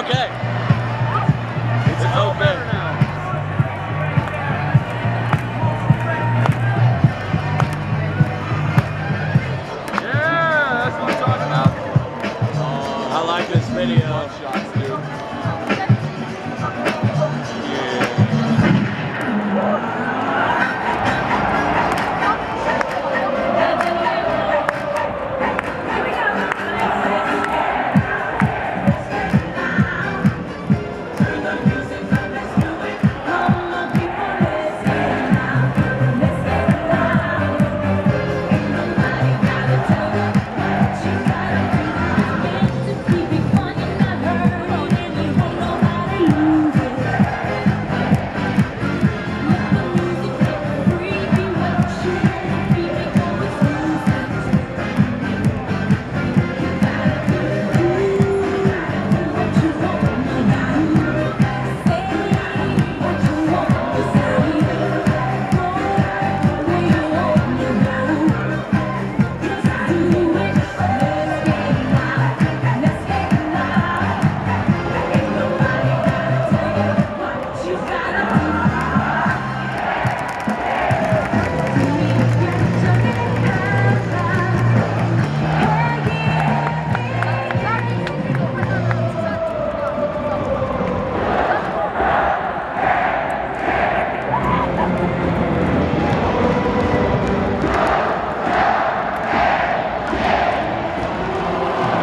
okay. It's, it's okay. Yeah, that's what I'm talking about. Oh, I like this video.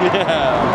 Yeah.